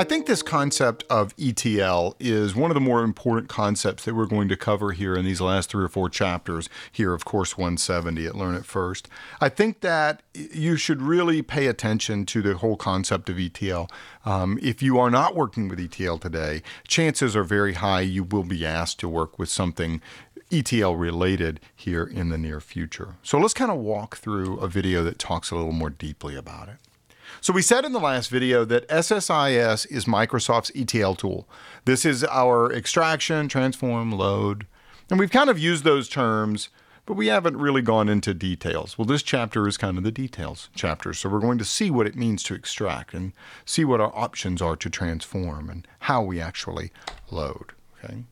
I think this concept of ETL is one of the more important concepts that we're going to cover here in these last three or four chapters here of course 170 at Learn It First. I think that you should really pay attention to the whole concept of ETL. Um, if you are not working with ETL today, chances are very high you will be asked to work with something ETL related here in the near future. So let's kind of walk through a video that talks a little more deeply about it. So we said in the last video that SSIS is Microsoft's ETL tool. This is our extraction, transform, load. And we've kind of used those terms, but we haven't really gone into details. Well, this chapter is kind of the details chapter. So we're going to see what it means to extract and see what our options are to transform and how we actually load. Okay.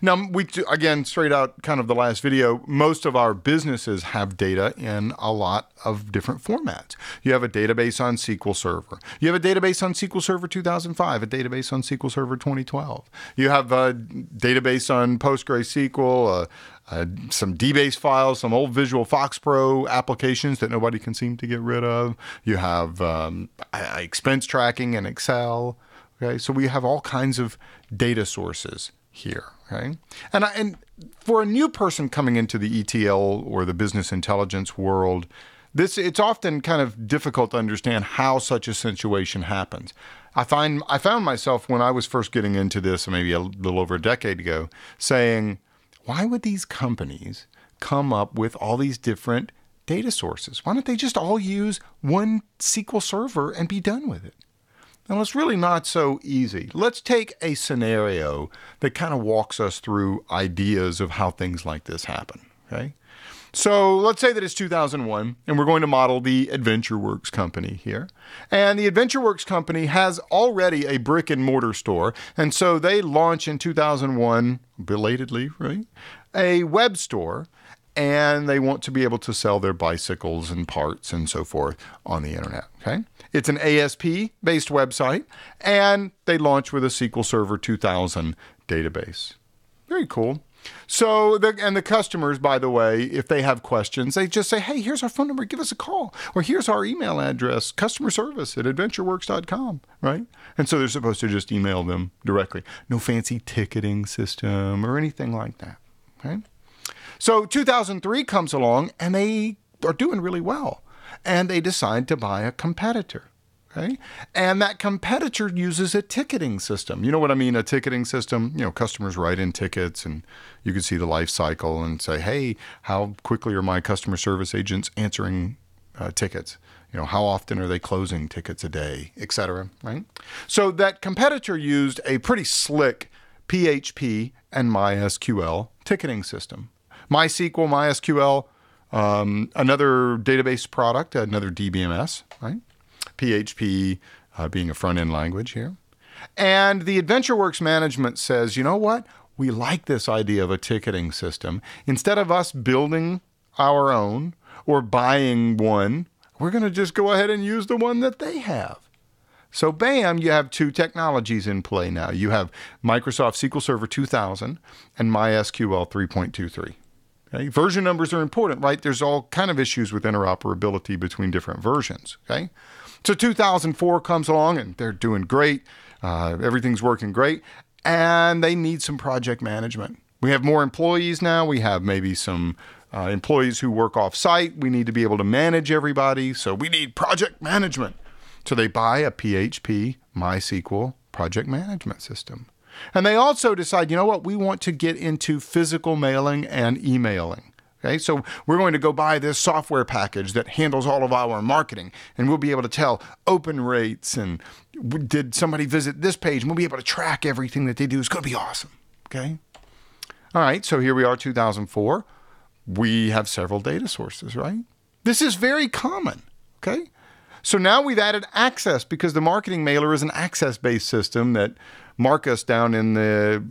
Now, we again, straight out kind of the last video, most of our businesses have data in a lot of different formats. You have a database on SQL Server. You have a database on SQL Server 2005, a database on SQL Server 2012. You have a database on PostgreSQL, uh, uh, some DBase files, some old Visual FoxPro applications that nobody can seem to get rid of. You have um, expense tracking in Excel. Okay, so we have all kinds of data sources here. Okay, and I, and for a new person coming into the ETL or the business intelligence world, this it's often kind of difficult to understand how such a situation happens. I find I found myself when I was first getting into this, maybe a little over a decade ago, saying, "Why would these companies come up with all these different data sources? Why don't they just all use one SQL server and be done with it?" Now, it's really not so easy. Let's take a scenario that kind of walks us through ideas of how things like this happen. Okay. So let's say that it's 2001 and we're going to model the AdventureWorks company here. And the AdventureWorks company has already a brick and mortar store. And so they launch in 2001, belatedly, right? A web store and they want to be able to sell their bicycles and parts and so forth on the internet. Okay. It's an ASP based website, and they launch with a SQL Server 2000 database. Very cool. So, the, and the customers, by the way, if they have questions, they just say, hey, here's our phone number, give us a call. Or here's our email address, customer service at adventureworks.com, right? And so they're supposed to just email them directly. No fancy ticketing system or anything like that, okay? So 2003 comes along and they are doing really well. And they decide to buy a competitor. Okay. And that competitor uses a ticketing system. You know what I mean? A ticketing system, you know, customers write in tickets and you can see the life cycle and say, hey, how quickly are my customer service agents answering uh, tickets? You know, how often are they closing tickets a day, et cetera, right? So that competitor used a pretty slick PHP and MySQL ticketing system. MySQL, MySQL, um, another database product, another DBMS, right? PHP uh, being a front end language here. And the AdventureWorks management says, you know what? We like this idea of a ticketing system. Instead of us building our own or buying one, we're going to just go ahead and use the one that they have. So, bam, you have two technologies in play now. You have Microsoft SQL Server 2000 and MySQL 3.23. Okay? Version numbers are important, right? There's all kind of issues with interoperability between different versions. Okay, so 2004 comes along and they're doing great. Uh, everything's working great, and they need some project management. We have more employees now. We have maybe some uh, employees who work off site. We need to be able to manage everybody, so we need project management. So they buy a PHP MySQL project management system. And they also decide, you know what, we want to get into physical mailing and emailing. Okay, so we're going to go buy this software package that handles all of our marketing, and we'll be able to tell open rates and did somebody visit this page, and we'll be able to track everything that they do. It's going to be awesome. Okay, all right, so here we are, 2004. We have several data sources, right? This is very common. Okay, so now we've added access because the marketing mailer is an access based system that Marcus down in the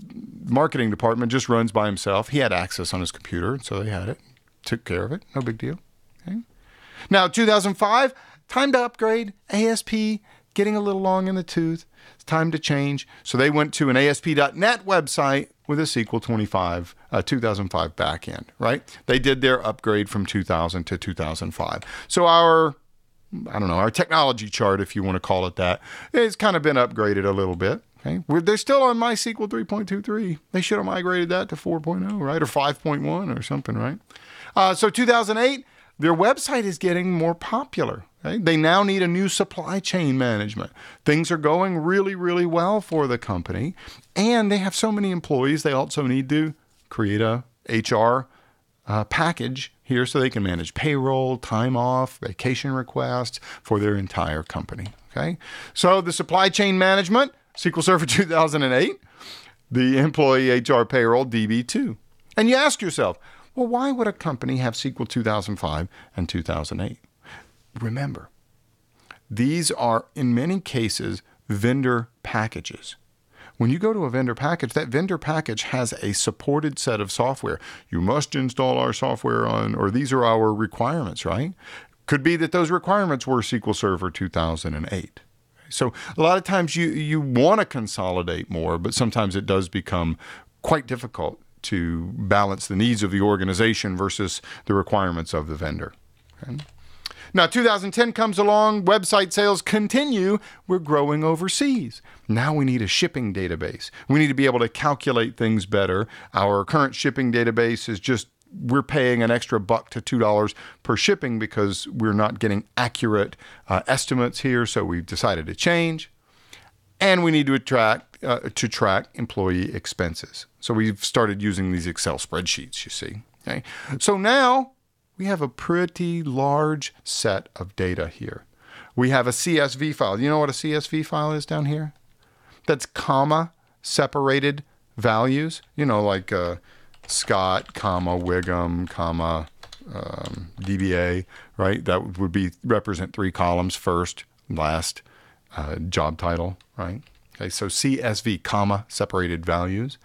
marketing department just runs by himself. He had access on his computer, so they had it, took care of it. No big deal. Okay. Now, 2005, time to upgrade. ASP getting a little long in the tooth. It's time to change. So they went to an ASP.NET website with a SQL 25, uh, 2005 backend, right? They did their upgrade from 2000 to 2005. So our I don't know, our technology chart, if you want to call it that, it's kind of been upgraded a little bit. Okay. We're, they're still on MySQL 3.23. They should have migrated that to 4.0, right? Or 5.1 or something, right? Uh, so 2008, their website is getting more popular. They now need a new supply chain management. Things are going really, really well for the company. And they have so many employees, they also need to create a HR uh, package here so they can manage payroll, time off, vacation requests for their entire company. Okay. So the supply chain management, SQL Server 2008, the employee HR payroll, DB2. And you ask yourself, well, why would a company have SQL 2005 and 2008? Remember, these are in many cases vendor packages. When you go to a vendor package, that vendor package has a supported set of software. You must install our software on, or these are our requirements, right? Could be that those requirements were SQL Server 2008. So a lot of times you you want to consolidate more, but sometimes it does become quite difficult to balance the needs of the organization versus the requirements of the vendor. Okay? Now, 2010 comes along, website sales continue. We're growing overseas. Now we need a shipping database. We need to be able to calculate things better. Our current shipping database is just we're paying an extra buck to two dollars per shipping because we're not getting accurate uh, estimates here. So we've decided to change, and we need to attract uh, to track employee expenses. So we've started using these Excel spreadsheets. You see, okay. So now we have a pretty large set of data here. We have a CSV file. You know what a CSV file is down here? That's comma separated values. You know, like uh, Scott, comma Whigham, comma um, DBA, right? That would be represent three columns: first, last, uh, job title, right? Okay, so CSV, comma separated values.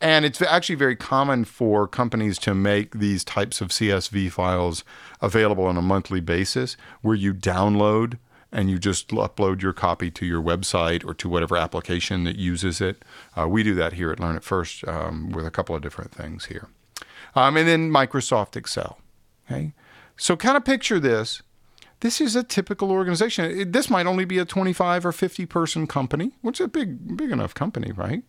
And it's actually very common for companies to make these types of CSV files available on a monthly basis where you download and you just upload your copy to your website or to whatever application that uses it. Uh, we do that here at Learn It First um, with a couple of different things here. Um, and then Microsoft Excel. Okay. So kind of picture this. This is a typical organization. This might only be a 25 or 50 person company, which is a big, big enough company, right?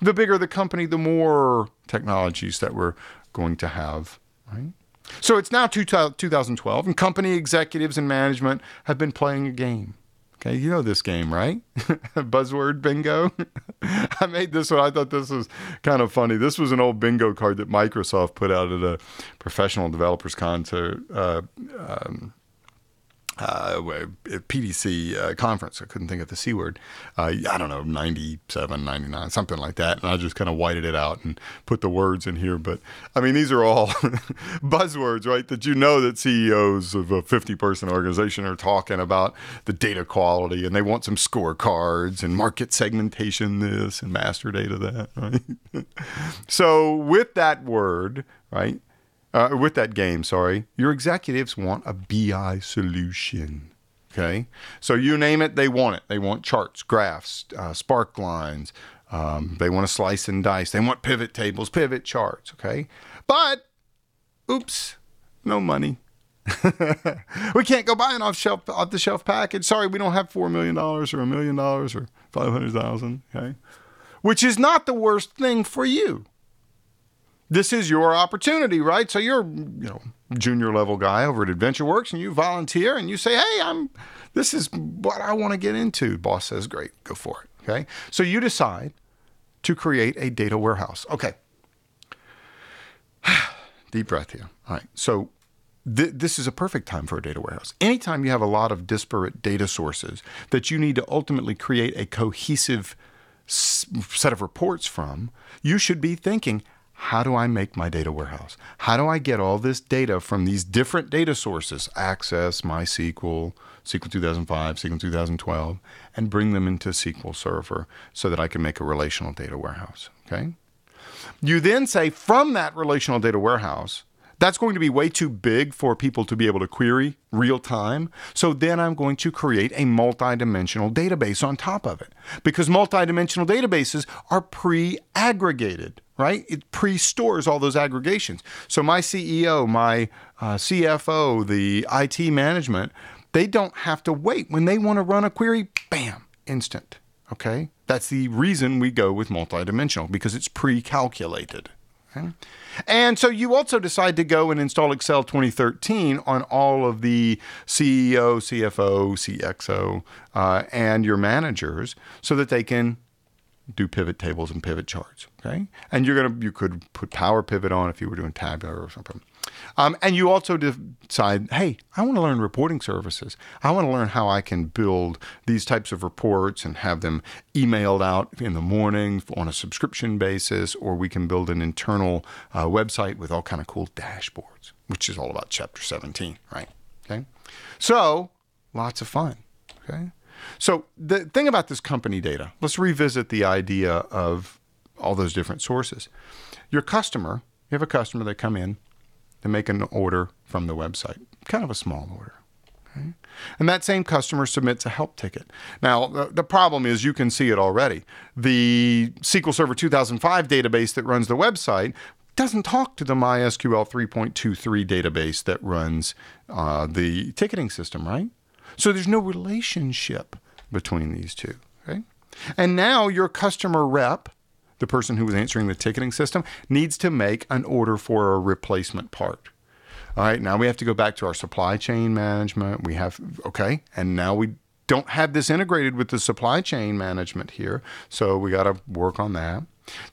The bigger the company, the more technologies that we're going to have, right? So it's now 2012, and company executives and management have been playing a game. Okay, you know this game, right? Buzzword bingo. I made this one. I thought this was kind of funny. This was an old bingo card that Microsoft put out at a professional developers con to uh, um, uh, PDC uh, conference. I couldn't think of the C word. Uh, I don't know, 97, 99, something like that. And I just kind of whited it out and put the words in here. But I mean, these are all buzzwords, right? That you know that CEOs of a 50 person organization are talking about the data quality and they want some scorecards and market segmentation this and master data that, right? so with that word, right? Uh, with that game, sorry, your executives want a BI solution. Okay. So you name it, they want it. They want charts, graphs, uh, spark lines. Um, they want to slice and dice. They want pivot tables, pivot charts. Okay. But, oops, no money. we can't go buy an off shelf off the shelf package. Sorry, we don't have four million dollars or a million dollars or five hundred thousand. Okay, which is not the worst thing for you this is your opportunity, right? So you're, you know, junior level guy over at AdventureWorks and you volunteer and you say, "Hey, I'm this is what I want to get into." Boss says, "Great, go for it." Okay? So you decide to create a data warehouse. Okay. Deep breath here. All right. So th- this is a perfect time for a data warehouse. Anytime you have a lot of disparate data sources that you need to ultimately create a cohesive s- set of reports from, you should be thinking, how do I make my data warehouse? How do I get all this data from these different data sources, Access, MySQL, SQL 2005, SQL 2012, and bring them into SQL Server so that I can make a relational data warehouse? Okay. You then say from that relational data warehouse, that's going to be way too big for people to be able to query real time. So then I'm going to create a multi-dimensional database on top of it because multi-dimensional databases are pre-aggregated right? It pre stores all those aggregations. So my CEO, my uh, CFO, the IT management, They don't have to wait. When they want to run a query, bam, instant. Okay? That's the reason we go with multidimensional because it's pre calculated. And so you also decide to go and install Excel 2013 on all of the CEO, CFO, CXO, uh, and your managers so that they can do pivot tables and pivot charts. Okay, and you're gonna you could put Power Pivot on if you were doing tabular or something. Um, and you also decide, hey, I want to learn reporting services. I want to learn how I can build these types of reports and have them emailed out in the morning on a subscription basis, or we can build an internal uh, website with all kind of cool dashboards, which is all about Chapter 17, right? Okay, so lots of fun. Okay. So the thing about this company data, let's revisit the idea of all those different sources. Your customer, you have a customer, they come in, they make an order from the website, kind of a small order. Okay? And that same customer submits a help ticket. Now, the, the problem is you can see it already. The SQL Server 2005 database that runs the website doesn't talk to the MySQL 3.23 database that runs uh, the ticketing system, right? So there's no relationship between these two. Okay? And now your customer rep, the person who was answering the ticketing system, needs to make an order for a replacement part. All right, now we have to go back to our supply chain management. We have, okay, and now we don't have this integrated with the supply chain management here. So we got to work on that.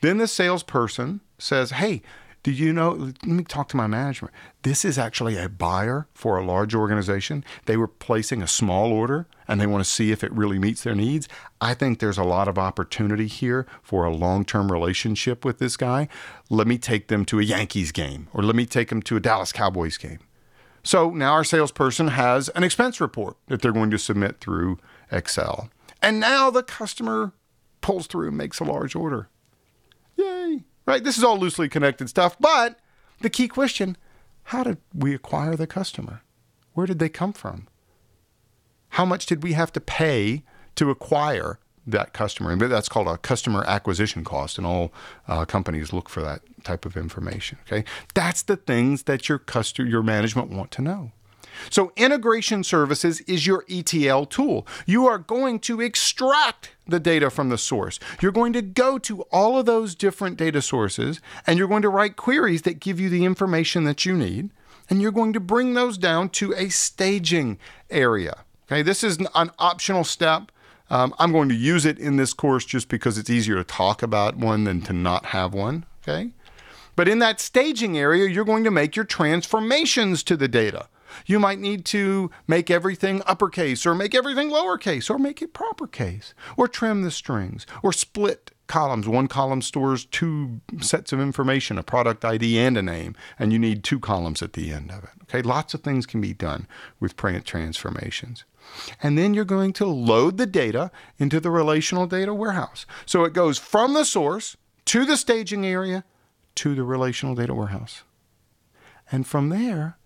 Then the salesperson says, hey, do you know? Let me talk to my management. This is actually a buyer for a large organization. They were placing a small order and they want to see if it really meets their needs. I think there's a lot of opportunity here for a long term relationship with this guy. Let me take them to a Yankees game or let me take them to a Dallas Cowboys game. So now our salesperson has an expense report that they're going to submit through Excel. And now the customer pulls through and makes a large order. Right? This is all loosely connected stuff, but the key question how did we acquire the customer? Where did they come from? How much did we have to pay to acquire that customer? And that's called a customer acquisition cost, and all uh, companies look for that type of information. Okay, that's the things that your customer, your management want to know. So, integration services is your ETL tool. You are going to extract the data from the source. You're going to go to all of those different data sources and you're going to write queries that give you the information that you need. And you're going to bring those down to a staging area. Okay, this is an optional step. Um, I'm going to use it in this course just because it's easier to talk about one than to not have one. Okay, but in that staging area, you're going to make your transformations to the data. You might need to make everything uppercase or make everything lowercase or make it proper case or trim the strings or split columns. One column stores two sets of information, a product ID and a name, and you need two columns at the end of it. Okay, lots of things can be done with print transformations. And then you're going to load the data into the relational data warehouse. So it goes from the source to the staging area to the relational data warehouse. And from there,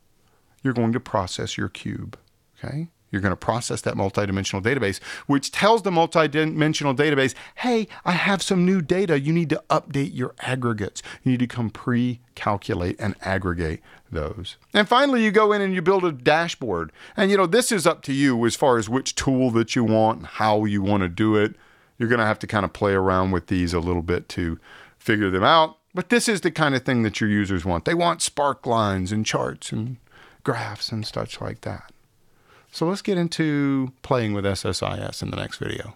you're going to process your cube. Okay? You're going to process that multidimensional database, which tells the multidimensional database, hey, I have some new data. You need to update your aggregates. You need to come pre calculate and aggregate those. And finally, you go in and you build a dashboard. And, you know, this is up to you as far as which tool that you want how you want to do it. You're going to have to kind of play around with these a little bit to figure them out. But this is the kind of thing that your users want. They want spark lines and charts and graphs and such like that. So let's get into playing with SSIS in the next video.